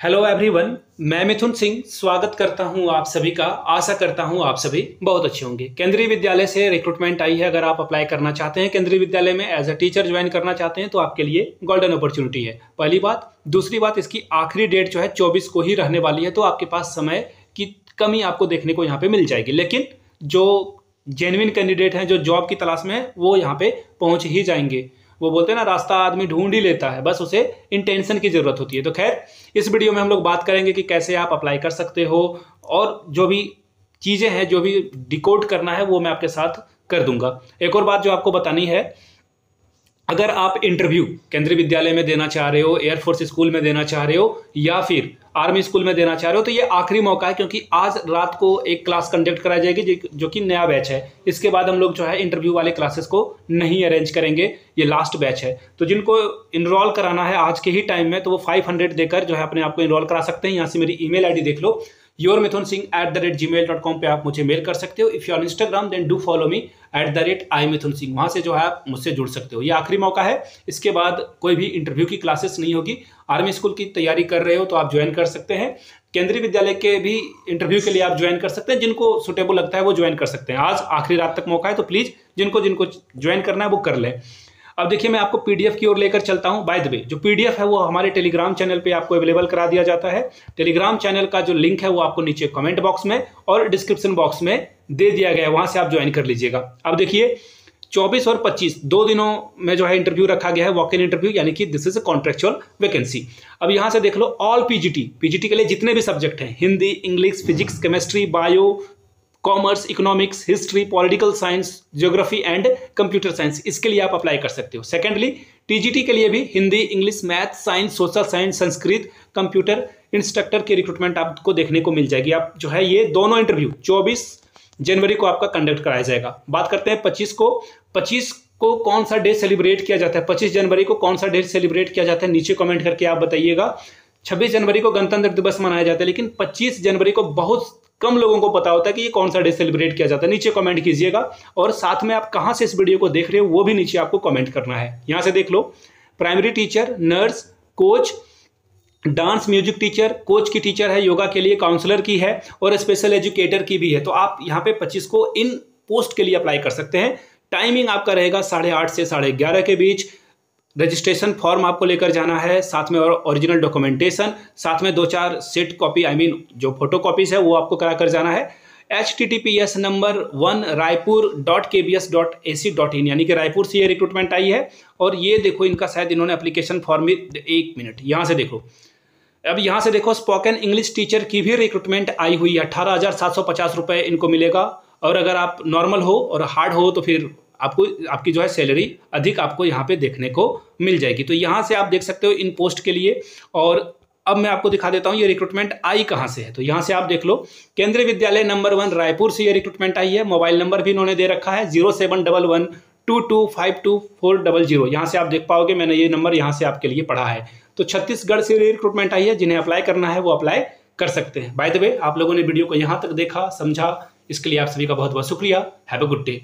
Hello everyone मैं मिथुन सिंह स्वागत करता हूँ आप सभी का। आशा करता हूँ आप सभी बहुत अच्छे होंगे। केंद्रीय विद्यालय से रिक्रूटमेंट आई है। अगर आप अप्लाई करना चाहते हैं केंद्रीय विद्यालय में एज अ टीचर ज्वाइन करना चाहते हैं तो आपके लिए गोल्डन अपॉर्चुनिटी है। पहली बात। दूसरी बात, इसकी आखिरी डेट जो है चौबीस को ही रहने वाली है तो आपके पास समय की कमी आपको देखने को यहाँ पे मिल जाएगी। लेकिन जो जेनविन कैंडिडेट हैं, जो जॉब की तलाश में है, वो यहाँ पे पहुँच ही जाएँगे। वो बोलते हैं ना, रास्ता आदमी ढूंढ ही लेता है, बस उसे इंटेंशन की ज़रूरत होती है। तो खैर, इस वीडियो में हम लोग बात करेंगे कि कैसे आप अप्लाई कर सकते हो और जो भी चीज़ें हैं, जो भी डिकोड करना है, वो मैं आपके साथ कर दूँगा। एक और बात जो आपको बतानी है अगर आप इंटरव्यू केंद्रीय विद्यालय में देना चाह रहे हो एयरफोर्स स्कूल में देना चाह रहे हो, या फिर आर्मी स्कूल में देना चाह रहे हो तो ये आखिरी मौका है क्योंकि आज रात को एक क्लास कंडक्ट कराई जाएगी जो कि नया बैच है। इसके बाद हम लोग जो है इंटरव्यू वाले क्लासेस को नहीं अरेंज करेंगे, ये लास्ट बैच है। तो जिनको इनरोल कराना है आज के ही टाइम में तो वो फाइव देकर जो है अपने आप को इनरोल करा सकते हैं। यहाँ से मेरी ईमेल आईडी देख लो। Your Mithun Singh at the rate Gmail dot com पर आप मुझे मेल कर सकते हो। If you on Instagram then do follow me at the rate I Mithun Singh वहाँ से जो है आप मुझसे जुड़ सकते हो। ये आखिरी मौका है। इसके बाद कोई भी इंटरव्यू की क्लासेस नहीं होगी। आर्मी स्कूल की तैयारी कर रहे हो तो आप ज्वाइन कर सकते हैं। केंद्रीय विद्यालय के भी इंटरव्यू के लिए आप ज्वाइन कर सकते हैं। जिनको सुटेबल लगता है वो ज्वाइन कर सकते हैं। आज आखिरी रात तक मौका है तो प्लीज़ जिनको जिनको ज्वाइन करना है वो कर लें। अब देखिए, मैं आपको पीडीएफ की ओर लेकर चलता हूँ। बाय द वे जो पीडीएफ है वो हमारे टेलीग्राम चैनल पे आपको अवेलेबल करा दिया जाता है। टेलीग्राम चैनल का जो लिंक है वो आपको नीचे कमेंट बॉक्स में और डिस्क्रिप्शन बॉक्स में दे दिया गया है। वहाँ से आप ज्वाइन कर लीजिएगा। अब देखिए 24 और 25 दो दिनों में जो है इंटरव्यू रखा गया है वॉक इन इंटरव्यू यानी कि this is a contractual vacancy अब यहाँ से देख लो ऑल पीजीटी पीजीटी के लिए जितने भी सब्जेक्ट हैं, Hindi English physics chemistry bio commerce economics history political science geography and computer science इसके लिए आप अप्लाई कर सकते हो। सेकेंडली टीजीटी के लिए भी Hindi English math science social science Sanskrit computer instructor की रिक्रूटमेंट आपको देखने को मिल जाएगी। आप जो है ये दोनों इंटरव्यू 24 जनवरी को आपका कंडक्ट कराया जाएगा। बात करते हैं 25 को। 25 को कौन सा डे सेलिब्रेट किया जाता है? 25 जनवरी को कौन सा डे सेलिब्रेट किया जाता है? नीचे कमेंट करके आप बताइएगा। 26 जनवरी को गणतंत्र दिवस मनाया जाता है, लेकिन 25 जनवरी को बहुत कम लोगों को पता होता है कि ये कौन सा डे सेलिब्रेट किया जाता है। नीचे कमेंट कीजिएगा और साथ में आप कहाँ से इस वीडियो को देख रहे हो, वो भी नीचे आपको कमेंट करना है। यहाँ से देख लो। Primary teacher nurse coach dance music teacher coach की टीचर है योगा के लिए काउंसलर की है और स्पेशल एजुकेटर की भी है। तो आप यहाँ पे 25 को इन पोस्ट के लिए अप्लाई कर सकते हैं। टाइमिंग आपका रहेगा साढ़े आठ से साढ़े ग्यारह के बीच। रजिस्ट्रेशन फॉर्म आपको लेकर जाना है, साथ में और ओरिजिनल डॉक्यूमेंटेशन साथ में दो चार सेट कॉपी आई मीन जो फ़ोटो कॉपीज है, वो आपको करा कर जाना है। H T T P S number one Raipur dot K B S dot A C dot in यानी कि रायपुर से ये रिक्रूटमेंट आई है। और ये देखो, इनका शायद इन्होंने अप्लीकेशन फॉर्म एक मिनट यहाँ से देखो। अब यहाँ से देखो स्पोकन इंग्लिश टीचर की भी रिक्रूटमेंट आई हुई है। अठारह हज़ार सात सौ पचास रुपये इनको मिलेगा। और अगर आप नॉर्मल हो और हार्ड हो तो फिर आपको, आपकी जो है सैलरी अधिक आपको यहाँ पे देखने को मिल जाएगी। तो यहाँ से आप देख सकते हो इन पोस्ट के लिए। और अब मैं आपको दिखा देता हूँ ये रिक्रूटमेंट आई कहाँ से है। तो यहाँ से आप देख लो, केंद्रीय विद्यालय नंबर वन रायपुर से ये रिक्रूटमेंट आई है। मोबाइल नंबर भी इन्होंने दे रखा है zero seven double one two two five two four double zero यहाँ से आप देख पाओगे, मैंने ये नंबर यहाँ से आपके लिए पढ़ा है। तो छत्तीसगढ़ से रिक्रूटमेंट आई है, जिन्हें अप्लाई करना है, वो अप्लाई कर सकते हैं। बाय द वे आप लोगों ने वीडियो को यहाँ तक देखा, समझा। इसके लिए आप सभी का बहुत बहुत शुक्रिया। Have a good day